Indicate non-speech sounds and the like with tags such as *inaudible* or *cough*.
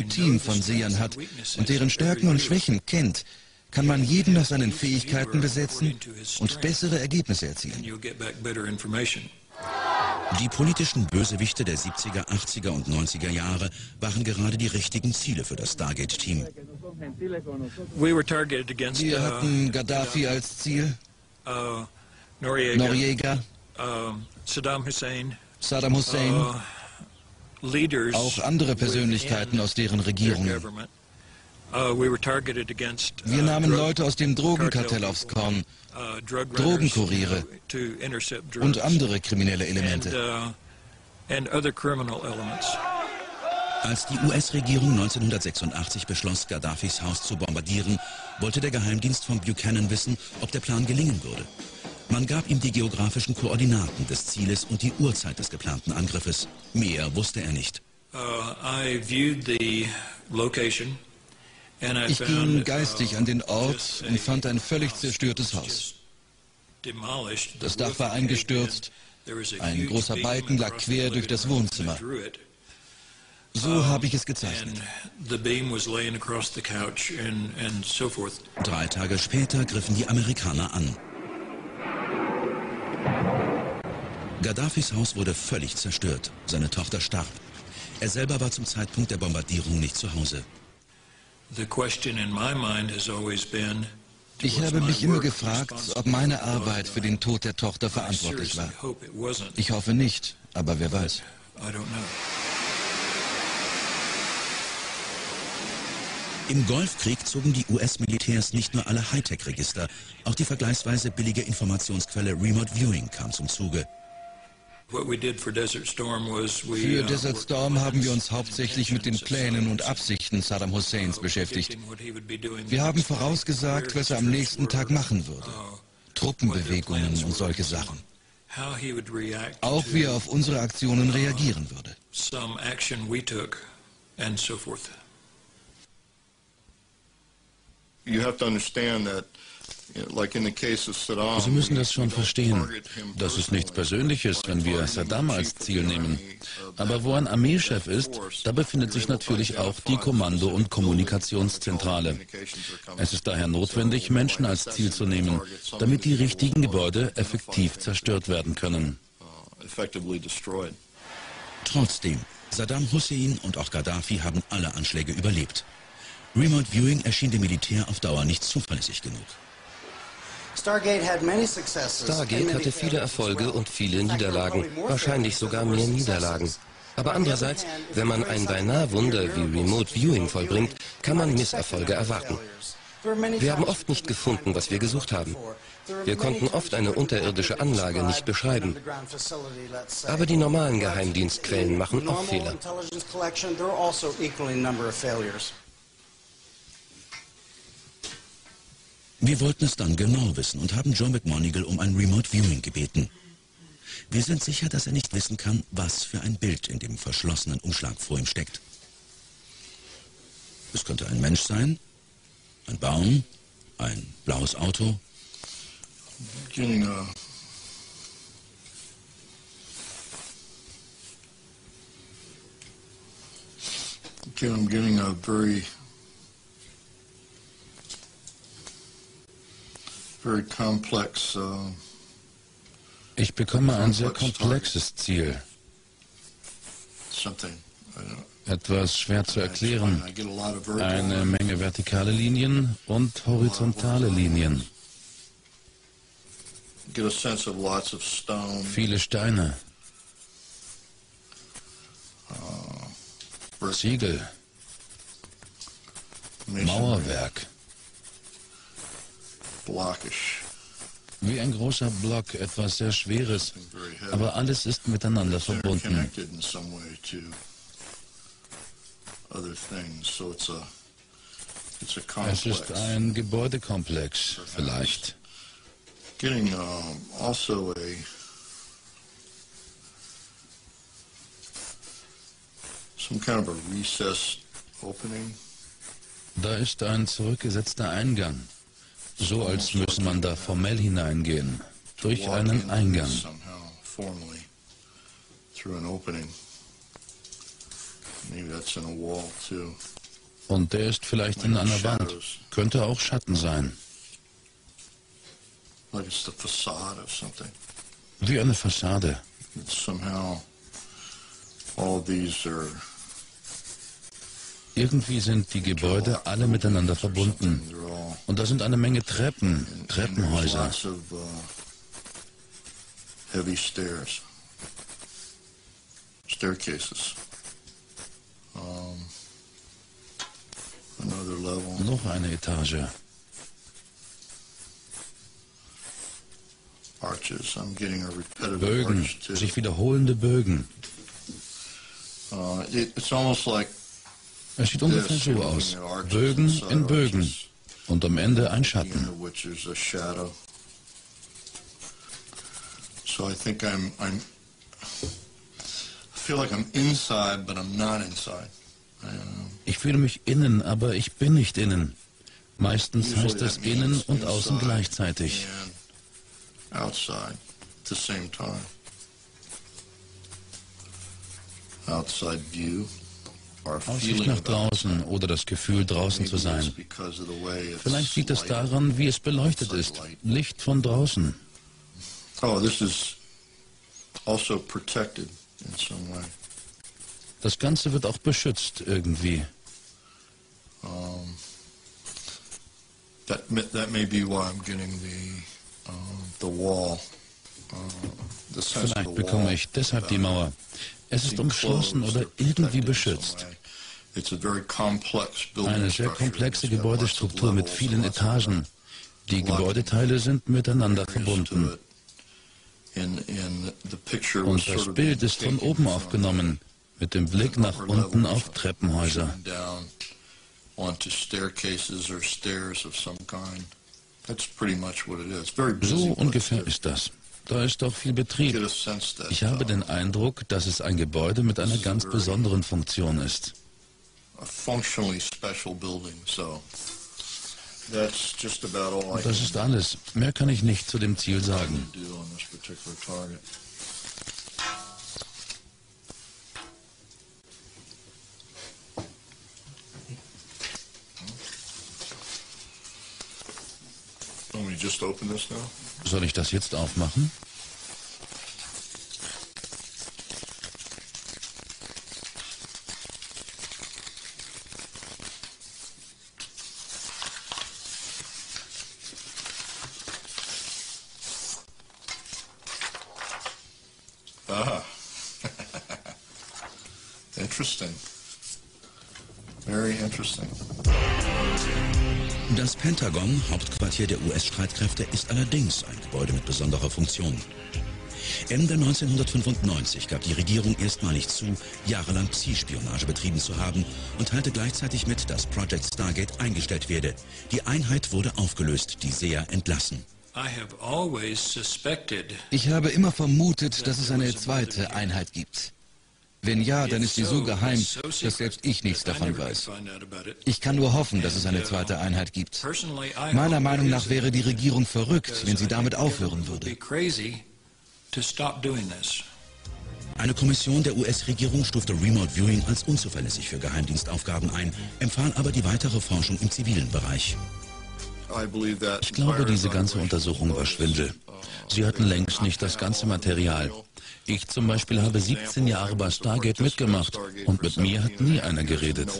Team von Sehern hat und deren Stärken und Schwächen kennt, kann man jeden nach seinen Fähigkeiten besetzen und bessere Ergebnisse erzielen. Die politischen Bösewichte der 70er, 80er und 90er Jahre waren gerade die richtigen Ziele für das Stargate-Team. Wir uh, hatten Gaddafi als Ziel, Noriega, Saddam Hussein, Saddam Hussein, uh, leaders auch andere Persönlichkeiten aus deren Regierungen. Uh, against, uh, Wir nahmen Leute aus dem Drogenkartell aufs Korn uh, Drogenkuriere und andere kriminelle Elemente. Als die US-Regierung 1986 beschloss, Gaddafis Haus zu bombardieren, wollte der Geheimdienst von Buchanan wissen, ob der Plan gelingen würde. Man gab ihm die geografischen Koordinaten des Zieles und die Uhrzeit des geplanten Angriffes. Mehr wusste er nicht. Uh, Ich ging geistig uh, an den Ort und fand ein völlig zerstörtes Haus. Das Dach war eingestürzt. Ein großer Balken lag quer durch das Wohnzimmer. So habe ich es gezeichnet. Drei Tage später griffen die Amerikaner an. Gaddafis Haus wurde völlig zerstört. Seine Tochter starb. Er selber war zum Zeitpunkt der Bombardierung nicht zu Hause. Ich habe mich immer gefragt, ob meine Arbeit für den Tod der Tochter verantwortlich war. Ich hoffe nicht, aber wer weiß. Im Golfkrieg zogen die US-Militärs nicht nur alle Hightech-Register, auch die vergleichsweise billige Informationsquelle Remote Viewing kam zum Zuge. Für uh, Desert Storm on haben wir uns hauptsächlich mit den Plänen und Absichten Saddam Husseins Hussein, beschäftigt. Wir haben vorausgesagt, was er am nächsten Tag machen würde. uh, Truppenbewegungen und solche Sachen. Auch wie er auf unsere Aktionen reagieren würde. some action we took and so forth. You have to understand that, Sie müssen das schon verstehen. Das ist nichts Persönliches, wenn wir Saddam als Ziel nehmen. of Aber wo ein Armeechef ist, da befindet sich natürlich auch die Kommando- und Kommunikationszentrale. Es ist daher notwendig, Menschen als Ziel zu nehmen, damit die richtigen Gebäude effektiv zerstört werden können. Uh. Trotzdem, Saddam Hussein und auch Gaddafi haben alle Anschläge überlebt. Remote Viewing erschien dem Militär auf Dauer nicht zuverlässig genug. Stargate hatte viele Erfolge und viele Niederlagen, wahrscheinlich sogar mehr Niederlagen. Aber andererseits, wenn man ein beinahe Wunder wie Remote Viewing vollbringt, kann man Misserfolge erwarten. Wir haben oft nicht gefunden, was wir gesucht haben. Wir konnten oft eine unterirdische Anlage nicht beschreiben. Aber die normalen Geheimdienstquellen machen auch Fehler. Wir wollten es dann genau wissen und haben Joe McMonigal um ein Remote Viewing gebeten. Wir sind sicher, dass er nicht wissen kann, was für ein Bild in dem verschlossenen Umschlag vor ihm steckt. Es könnte ein Mensch sein, ein Baum, ein blaues Auto. A Okay, I'm getting a very, very complex. Uh, Ich bekomme ein sehr komplexes Ziel. Etwas schwer zu erklären. Eine Menge vertikale Linien und horizontale Linien. Viele Steine, brick, Ziegel, Mauerwerk. Blockish, Wie ein großer Block, etwas sehr Schweres. Aber alles ist miteinander verbunden. Es ist ein Gebäudekomplex, vielleicht. Getting also a some kind of a recessed opening. Da ist ein zurückgesetzter Eingang. So als müsse man da formell hineingehen. Durch einen Eingang. Und der ist vielleicht in einer Wand. Könnte auch Schatten sein. Wie eine Fassade. Irgendwie sind die Gebäude alle miteinander verbunden. Und da sind eine Menge Treppen, Treppenhäuser. Heavy stairs. Staircases. Another level. Noch eine Etage. Arches. I'm getting a repetitive Bögen, sich wiederholende Bögen. Uh, it, it's almost like es sieht ungefähr so aus. Bögen in Bögen. Und am Ende ein Schatten. So I think I'm, I'm, I feel like I'm inside, but I'm not inside. Ich fühle mich innen, aber ich bin nicht innen. Meistens heißt das innen und außen gleichzeitig. Outside, at the same time. Outside view. Aussicht nach draußen oder das Gefühl, draußen zu sein. Vielleicht liegt es daran, wie es beleuchtet ist. Licht von draußen. Oh, also das Ganze wird auch beschützt irgendwie. Vielleicht bekomme ich deshalb die Mauer. Es ist umschlossen oder irgendwie beschützt. Eine sehr komplexe Gebäudestruktur mit vielen Etagen. Die Gebäudeteile sind miteinander verbunden. Und das Bild ist von oben aufgenommen, mit dem Blick nach unten auf Treppenhäuser. So ungefähr ist das. Da ist doch viel Betrieb. Ich habe den Eindruck, dass es ein Gebäude mit einer ganz besonderen Funktion ist. Das ist alles. Mehr kann ich nicht zu dem Ziel sagen. Soll ich das jetzt aufmachen? Ah. *laughs* interesting. Very interesting. Das Pentagon, Hauptquartier der US-Streitkräfte, ist allerdings ein Gebäude mit besonderer Funktion. Ende 1995 gab die Regierung erstmalig zu, jahrelang Zielspionage betrieben zu haben und teilte gleichzeitig mit, dass Project Stargate eingestellt werde. Die Einheit wurde aufgelöst, die SEA entlassen. Ich habe immer vermutet, dass es eine zweite Einheit gibt. Wenn ja, dann ist sie so geheim, dass selbst ich nichts davon weiß. Ich kann nur hoffen, dass es eine zweite Einheit gibt. Meiner Meinung nach wäre die Regierung verrückt, wenn sie damit aufhören würde. Eine Kommission der US-Regierung stufte Remote Viewing als unzuverlässig für Geheimdienstaufgaben ein, empfahl aber die weitere Forschung im zivilen Bereich. Ich glaube, diese ganze Untersuchung war Schwindel. Sie hatten längst nicht das ganze Material. Ich zum Beispiel habe 17 Jahre bei Stargate mitgemacht und mit mir hat nie einer geredet.